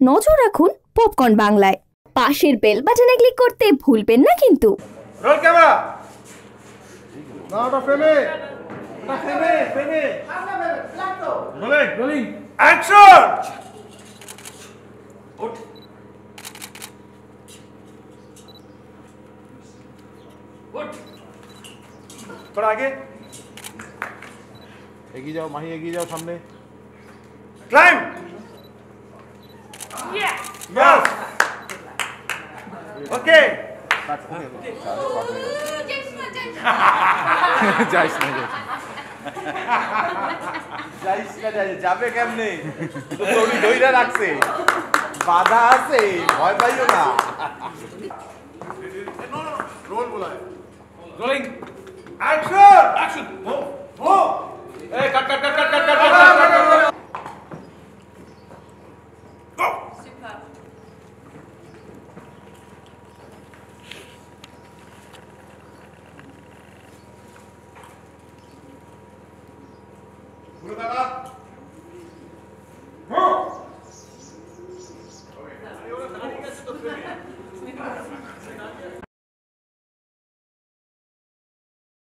নজর রাখুন পপকর্ন বাংলায় পাশের বেল বাটনে ক্লিক করতে ভুলবেন না কিন্তু রোল ক্যামেরা না ওটা ফ্রেমে ওটা ফ্রেমে ফ্রেমে রোলিং রোলিং অ্যাকশন ওঠ ওঠ थोड़ा आगे এগিয়ে যাও মাহি এগিয়ে যাও সামনে क्लाइंब Yes. Okay. যাইস না যাইস না যাবে কেমনে দড়ি রাখছে বাধা আছে ভয় পাইও না রোল বোলায় Thank you.